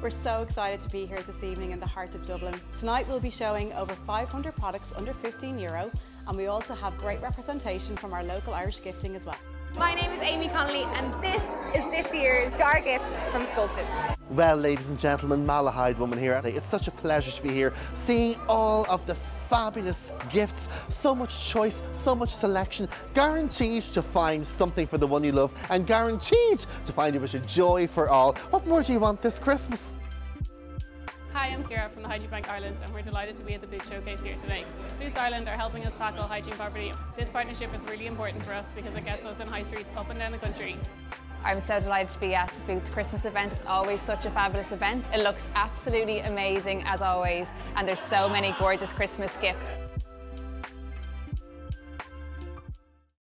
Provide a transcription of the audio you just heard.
We're so excited to be here this evening in the heart of Dublin. Tonight we'll be showing over 500 products under 15 euro and we also have great representation from our local Irish gifting as well. My name is Aimee Connolly and this is this year's star gift from Sculpted. Well, ladies and gentlemen, Malahide woman here. It's such a pleasure to be here, seeing all of the fabulous gifts, so much choice, so much selection, guaranteed to find something for the one you love and guaranteed to find a bit of joy for all. What more do you want this Christmas? Hi, I'm Kira from the Hygiene Bank Ireland and we're delighted to be at the Boots Showcase here today. Boots Ireland are helping us tackle hygiene poverty. This partnership is really important for us because it gets us in high streets up and down the country. I'm so delighted to be at the Boots Christmas event. It's always such a fabulous event. It looks absolutely amazing as always and there's so many gorgeous Christmas gifts.